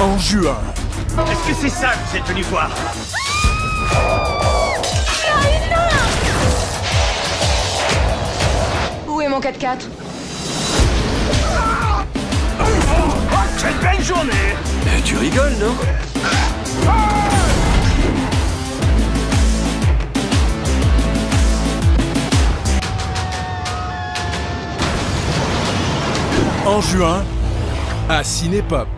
En juin, Est-ce que c'est ça que vous êtes venu voir Où est mon 4x4 Quelle belle journée Eh, tu rigoles, non? En juin, à Cinépop.